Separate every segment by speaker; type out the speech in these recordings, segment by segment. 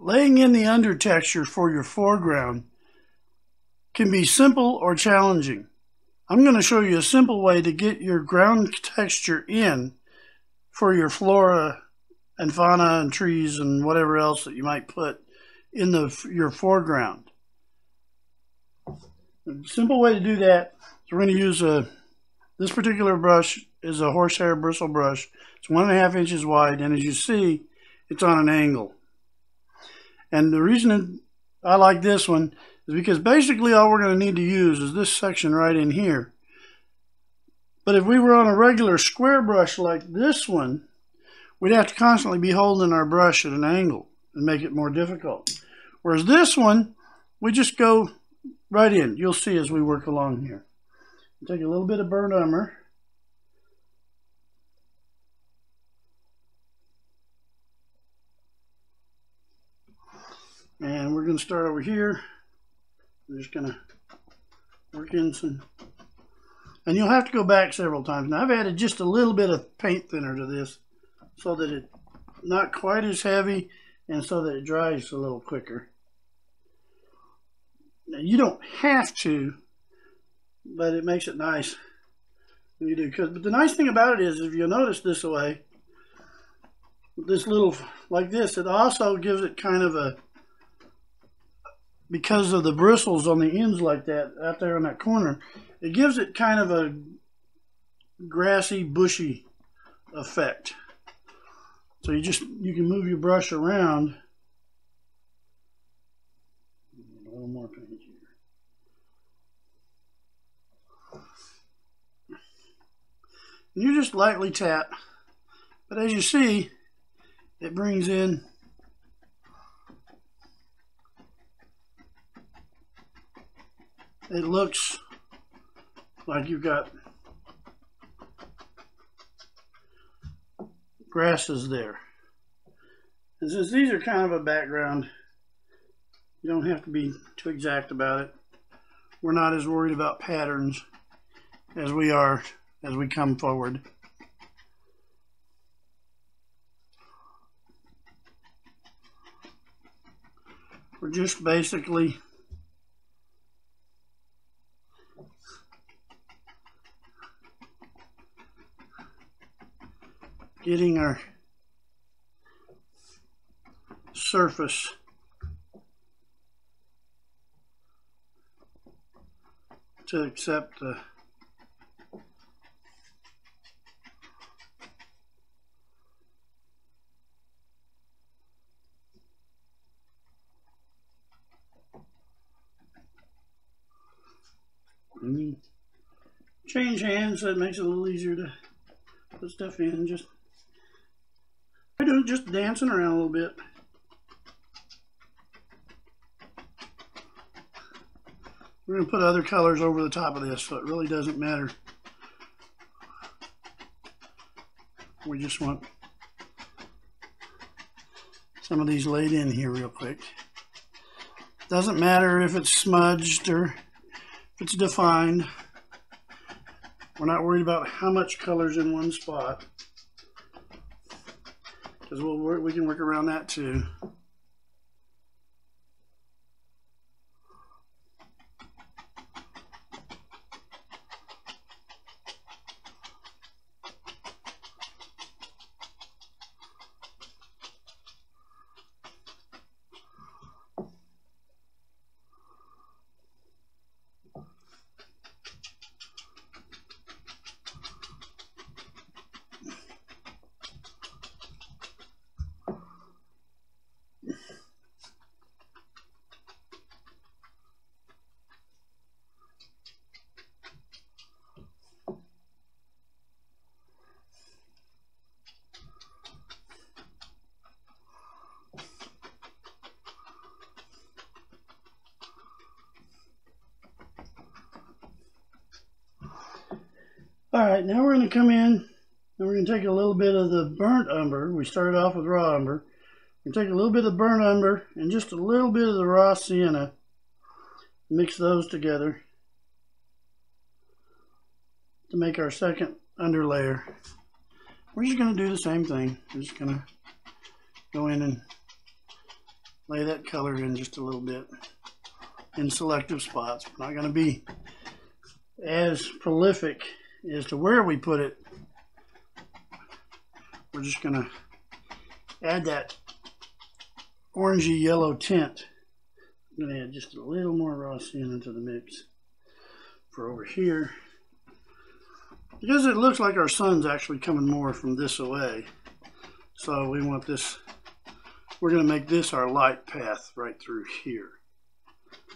Speaker 1: Laying in the under texture for your foreground can be simple or challenging. I'm going to show you a simple way to get your ground texture in for your flora and fauna and trees and whatever else that you might put in the your foreground. A simple way to do that is we're going to use a this particular brush is a horsehair bristle brush. It's one and a half inches wide and as you see it's on an angle. And the reason I like this one is because basically all we're going to need to use is this section right in here. But if we were on a regular square brush like this one, we'd have to constantly be holding our brush at an angle and make it more difficult. Whereas this one, we just go right in. You'll see as we work along here. Take a little bit of burnt umber. We're going to start over here. I'm just going to work in some, and you'll have to go back several times. Now I've added just a little bit of paint thinner to this so that it's not quite as heavy and so that it dries a little quicker. Now you don't have to, but it makes it nice when you do. Cause, but the nice thing about it is if you notice this way, this little, like this, it also gives it kind of a, because of the bristles on the ends like that out there in that corner, it gives it kind of a grassy, bushy effect. So you just, you can move your brush around. A little more paint here. You just lightly tap, but as you see, it brings in it looks like you've got grasses there. And since these are kind of a background, you don't have to be too exact about it. We're not as worried about patterns as we are as we come forward. We're just basically getting our surface. To accept the hmm. change hands it makes it a little easier to put stuff in just Just dancing around a little bit. We're going to put other colors over the top of this, so it really doesn't matter. We just want some of these laid in here real quick. Doesn't matter if it's smudged or if it's defined. We're not worried about how much color's in one spot because we'll we can work around that too. All right, now we're going to come in and we're going to take a little bit of the burnt umber. We started off with raw umber. We're going to take a little bit of burnt umber and just a little bit of the raw sienna. Mix those together to make our second underlayer. We're just going to do the same thing. We're just going to go in and lay that color in just a little bit in selective spots. We're not going to be as prolific as to where we put it. We're just going to add that orangey yellow tint. I'm going to add just a little more raw sienna into the mix for over here. Because it looks like our sun's actually coming more from this away. So we want this, we're going to make this our light path right through here.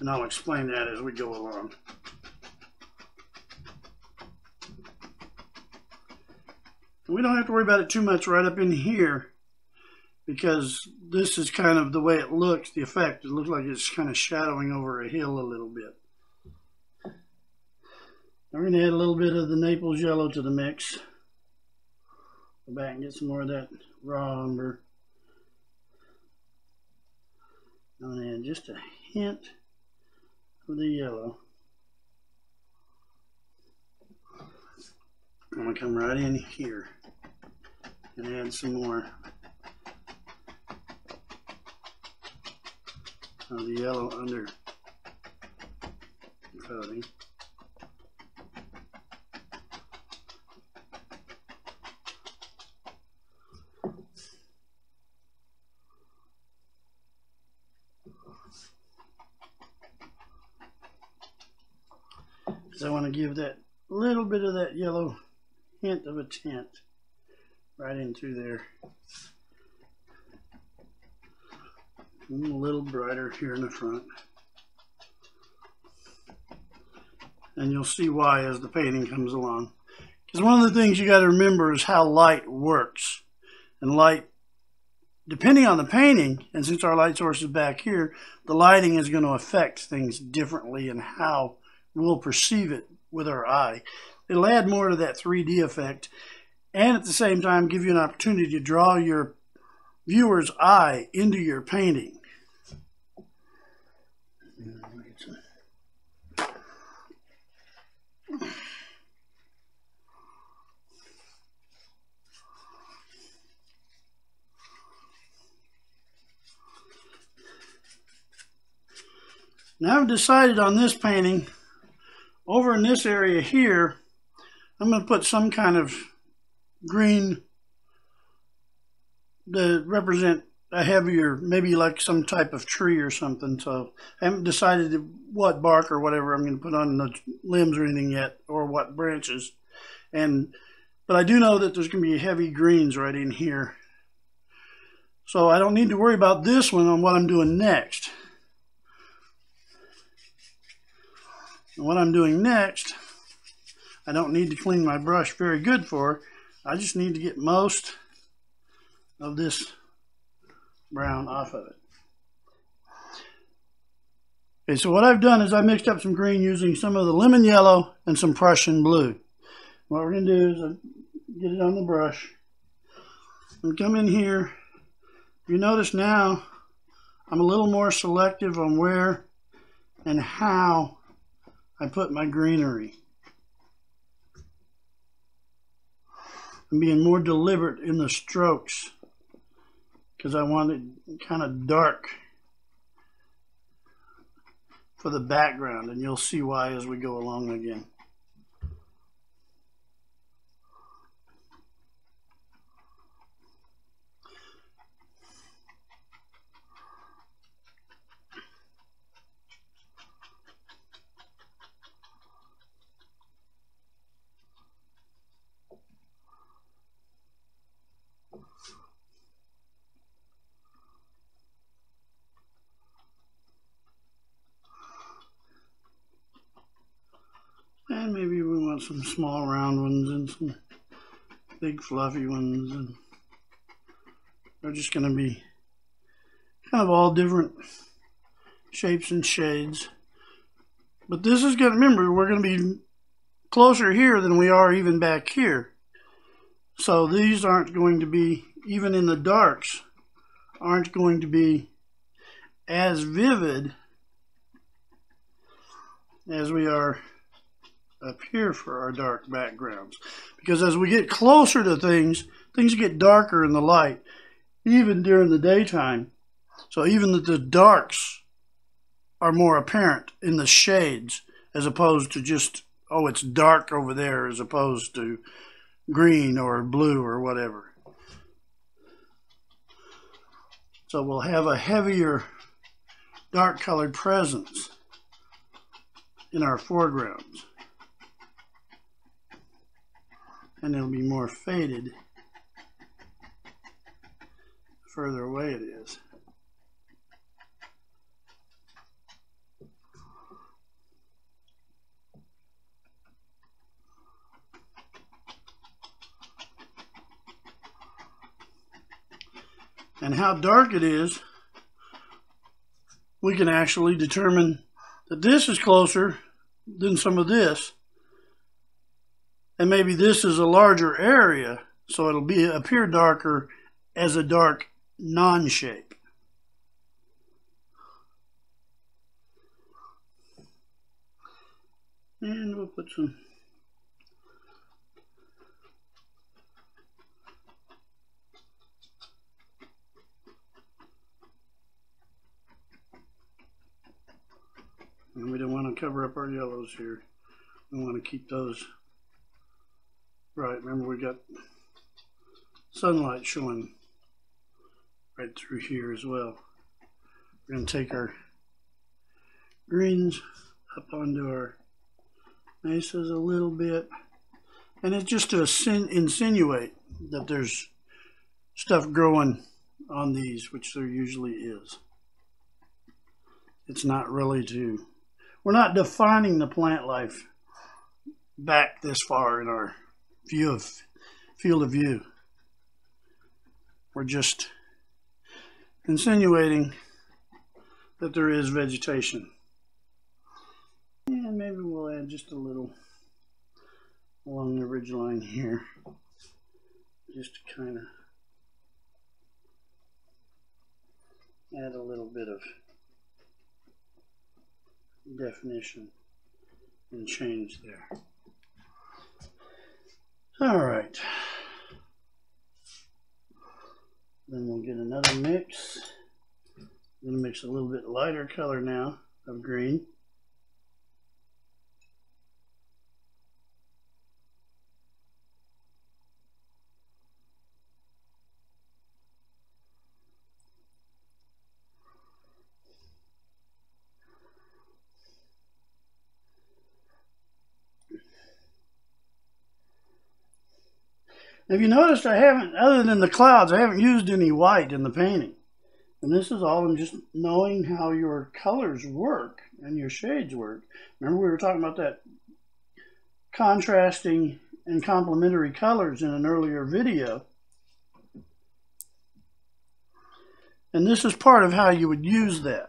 Speaker 1: And I'll explain that as we go along. We don't have to worry about it too much right up in here because this is kind of the way it looks, the effect. It looks like it's kind of shadowing over a hill a little bit. I'm going to add a little bit of the Naples yellow to the mix. Go back and get some more of that raw umber. I'm going to add just a hint of the yellow. I'm going to come right in here and add some more of the yellow under coating. Because I want to give that little bit of that yellow hint of a tint right in through there. a little brighter here in the front. And you'll see why as the painting comes along. Because one of the things you got to remember is how light works. And light, depending on the painting, and since our light source is back here, the lighting is going to affect things differently and how we'll perceive it with our eye. It'll add more to that 3D effect and at the same time give you an opportunity to draw your viewer's eye into your painting. Now I've decided on this painting, over in this area here, I'm going to put some kind of green to represent a heavier, maybe like some type of tree or something. So I haven't decided what bark or whatever I'm going to put on the limbs or anything yet, or what branches. And but I do know that there's going to be heavy greens right in here. So I don't need to worry about this one on what I'm doing next. And what I'm doing next, I don't need to clean my brush very good for. I just need to get most of this brown off of it. Okay, so what I've done is I mixed up some green using some of the lemon yellow and some Prussian blue. What we're going to do is get it on the brush and come in here. You notice now I'm a little more selective on where and how I put my greenery. I'm being more deliberate in the strokes because I want it kind of dark for the background and you'll see why as we go along again. And some small round ones and some big fluffy ones. And they're just going to be kind of all different shapes and shades. But this is going to, remember, we're going to be closer here than we are even back here. So these aren't going to be, even in the darks, aren't going to be as vivid as we are up here for our dark backgrounds. Because as we get closer to things, things get darker in the light, even during the daytime. So even the, the darks are more apparent in the shades as opposed to just, oh, it's dark over there as opposed to green or blue or whatever. So we'll have a heavier dark colored presence in our foregrounds. And it'll be more faded further away it is. and how dark it is, we can actually determine that this is closer than some of this. And maybe this is a larger area, so it'll be appear darker as a dark non-shape. And we'll put some And we don't want to cover up our yellows here. We want to keep those right. Remember we got sunlight showing right through here as well. We're going to take our greens up onto our mesas a little bit. And it's just to insinuate that there's stuff growing on these, which there usually is. It's not really to we're not defining the plant life back this far in our view of field of view. We're just insinuating that there is vegetation. And maybe we'll add just a little along the ridge line here, just to kind of add a little bit of definition and change there. All right. Then we'll get another mix. I'm going to mix a little bit lighter color now of green. If you noticed, I haven't, other than the clouds, I haven't used any white in the painting. And this is all in just knowing how your colors work and your shades work. Remember we were talking about that contrasting and complementary colors in an earlier video. And this is part of how you would use that.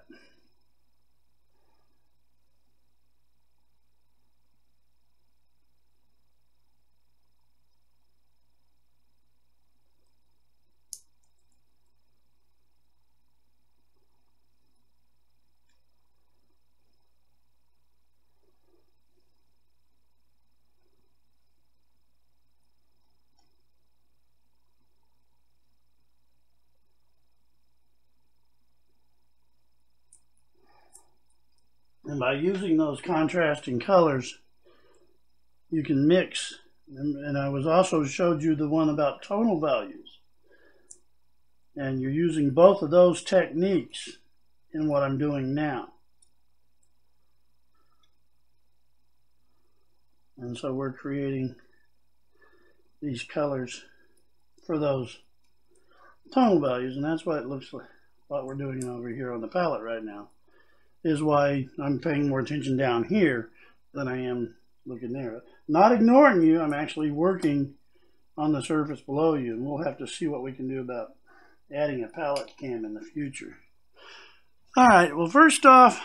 Speaker 1: By using those contrasting colors, you can mix. And, and I was also showed you the one about tonal values. And you're using both of those techniques in what I'm doing now. And so we're creating these colors for those tonal values. And that's what it looks like, what we're doing over here on the palette right now is why I'm paying more attention down here than I am looking there. Not ignoring you, I'm actually working on the surface below you, and we'll have to see what we can do about adding a palette cam in the future. All right, well, first off,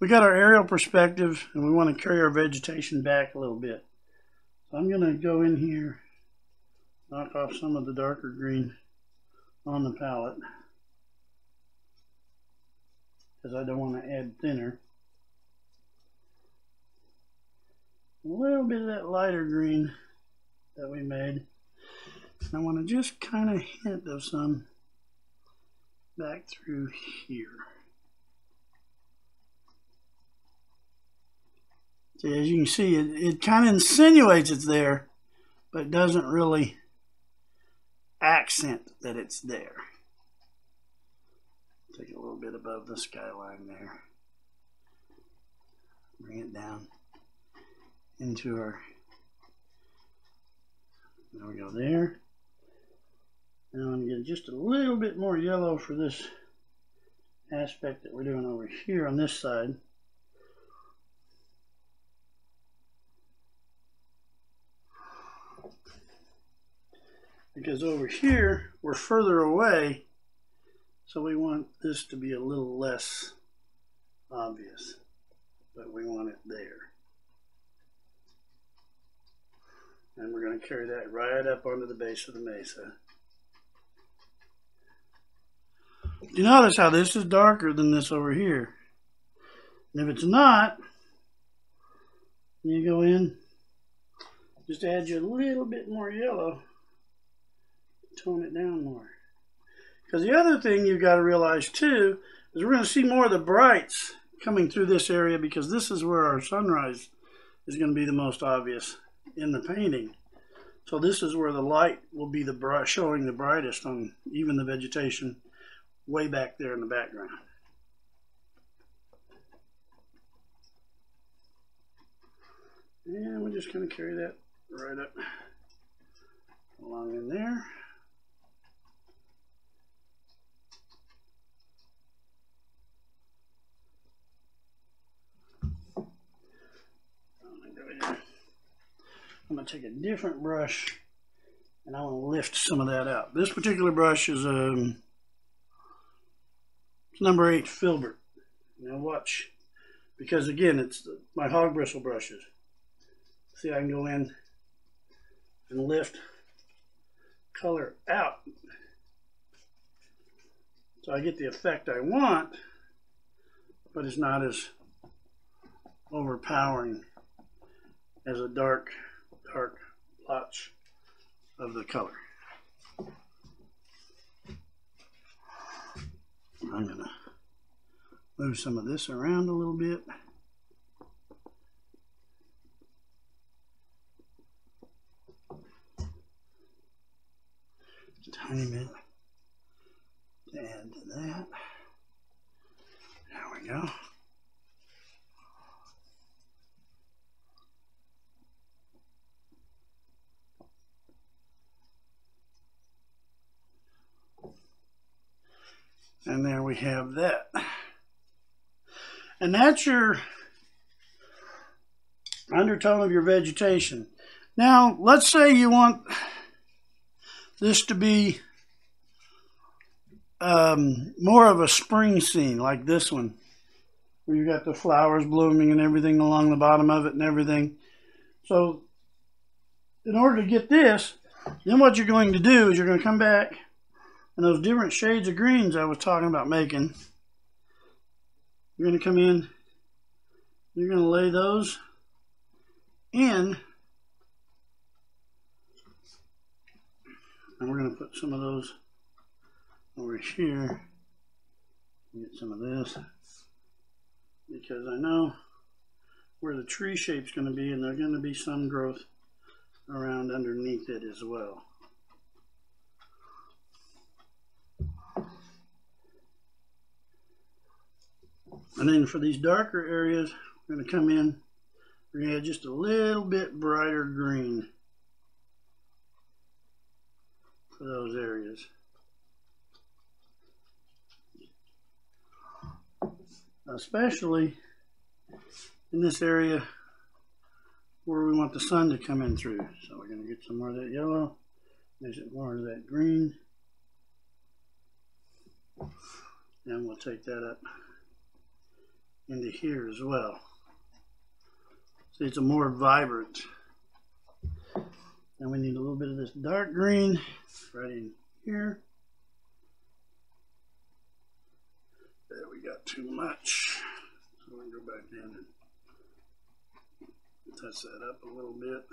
Speaker 1: we got our aerial perspective, and we want to carry our vegetation back a little bit. So I'm going to go in here, knock off some of the darker green on the palette because I don't want to add thinner. A little bit of that lighter green that we made. I want to just kind of hint of some back through here. As you can see, it, it kind of insinuates it's there, but doesn't really accent that it's there. It a little bit above the skyline there. Bring it down into our, there we go there. Now I'm going to get just a little bit more yellow for this aspect that we're doing over here on this side. Because over here, we're further away, so we want this to be a little less obvious, but we want it there. And we're going to carry that right up onto the base of the mesa. You notice how this is darker than this over here. And if it's not, you go in, just add you a little bit more yellow, tone it down more. Because the other thing you've got to realize too, is we're going to see more of the brights coming through this area because this is where our sunrise is going to be the most obvious in the painting. So this is where the light will be the bright, showing the brightest on even the vegetation way back there in the background. And we're just kind of carry that right up along in there. I'm going to take a different brush and I want to lift some of that out. This particular brush is um, number eight filbert. Now watch, because again, it's the, my hog bristle brushes. See, I can go in and lift color out. So I get the effect I want, but it's not as overpowering as a dark, dark blotch of the color. I'm going to move some of this around a little bit. a tiny bit to add to that. There we go. And there we have that. And that's your undertone of your vegetation. Now, let's say you want this to be um, more of a spring scene like this one, where you've got the flowers blooming and everything along the bottom of it and everything. So, in order to get this, then what you're going to do is you're going to come back and those different shades of greens I was talking about making, you're going to come in, you're going to lay those in, and we're going to put some of those over here, get some of this, because I know where the tree shape's going to be, and there's going to be some growth around underneath it as well. And then for these darker areas, we're going to come in, we're going to add just a little bit brighter green for those areas. Especially in this area where we want the sun to come in through. So we're going to get some more of that yellow, it more of that green. And we'll take that up into here as well. See, it's a more vibrant. And we need a little bit of this dark green right in here. There we got too much. So we go back in and touch that up a little bit.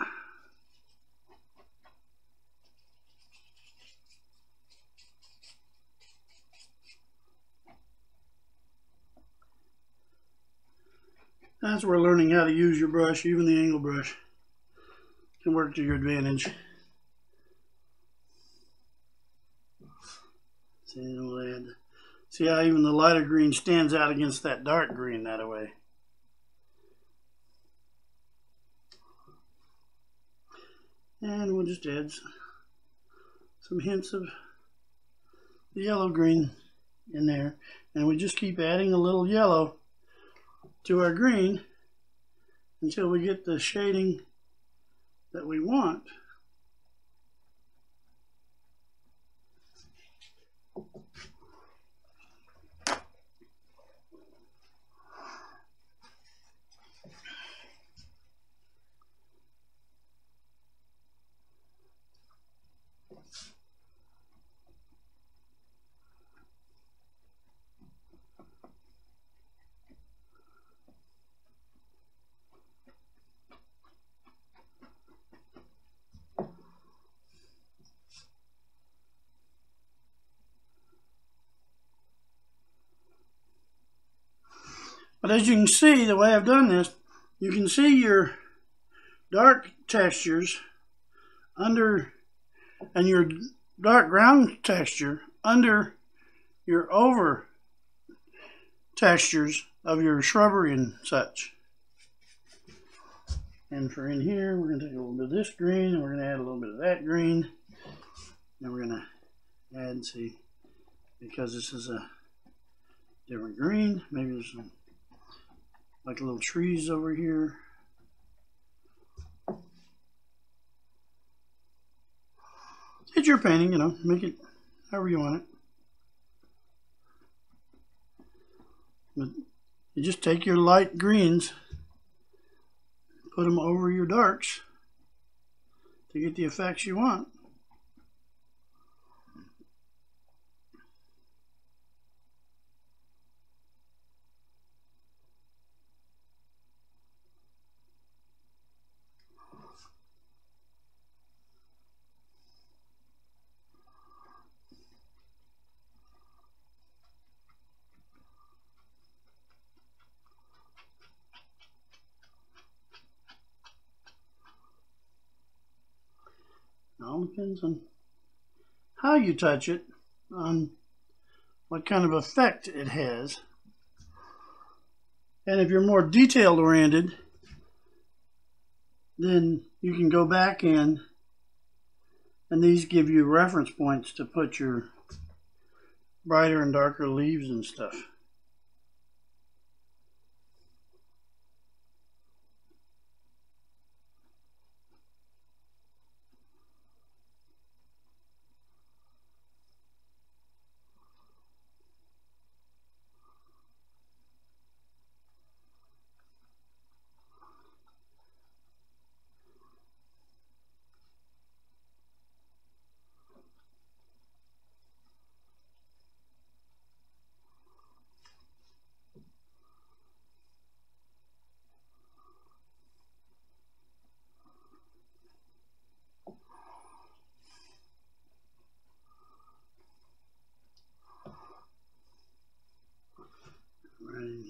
Speaker 1: That's where learning how to use your brush, even the angle brush, can work to your advantage. See, see how even the lighter green stands out against that dark green that way. And we'll just add some hints of the yellow green in there. And we just keep adding a little yellow to our green until we get the shading that we want. But as you can see, the way I've done this, you can see your dark textures under, and your dark ground texture under your over textures of your shrubbery and such. And for in here, we're going to take a little bit of this green, and we're going to add a little bit of that green. And we're going to add, and see, because this is a different green, maybe there's some like little trees over here. It's your painting, you know, make it however you want it. But you just take your light greens, put them over your darks to get the effects you want. all depends on how you touch it, on what kind of effect it has. And if you're more detailed oriented, then you can go back in and these give you reference points to put your brighter and darker leaves and stuff.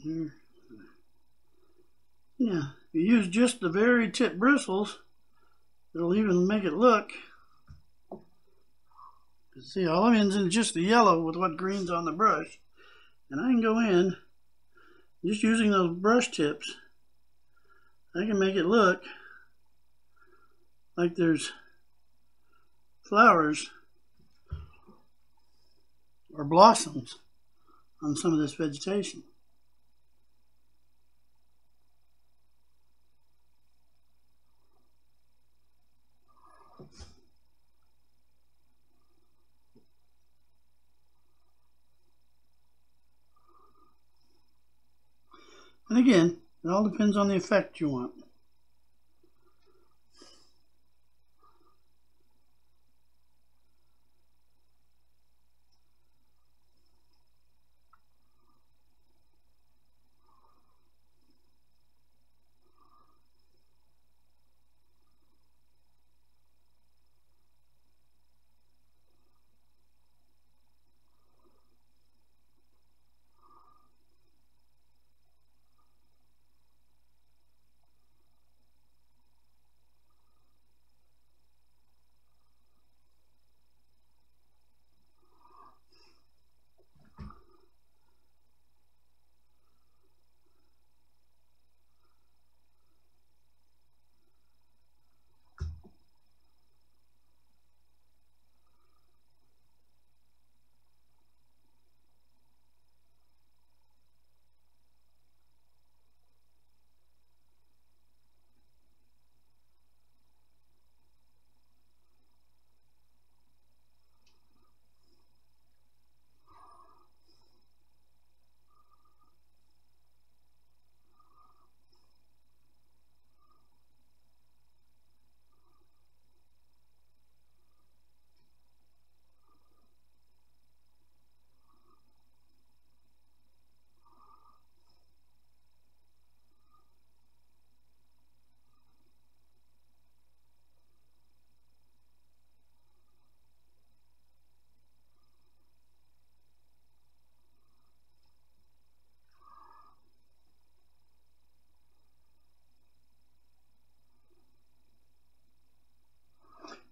Speaker 1: here. Yeah, you use just the very tip bristles, it'll even make it look. See, all I'm in just the yellow with what green's on the brush. And I can go in, just using those brush tips, I can make it look like there's flowers or blossoms on some of this vegetation. And again, it all depends on the effect you want.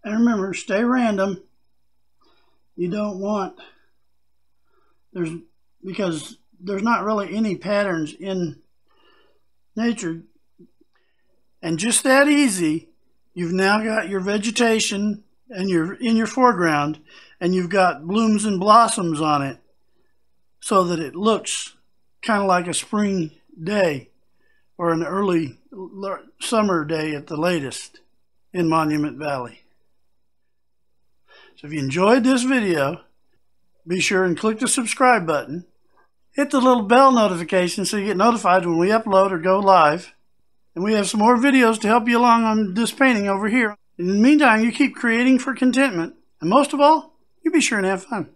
Speaker 1: And remember, stay random. You don't want, there's, because there's not really any patterns in nature. And just that easy, you've now got your vegetation and you're in your foreground and you've got blooms and blossoms on it so that it looks kind of like a spring day or an early summer day at the latest in Monument Valley. So if you enjoyed this video, be sure and click the subscribe button. Hit the little bell notification so you get notified when we upload or go live. And we have some more videos to help you along on this painting over here. In the meantime, you keep creating for contentment. And most of all, you be sure and have fun.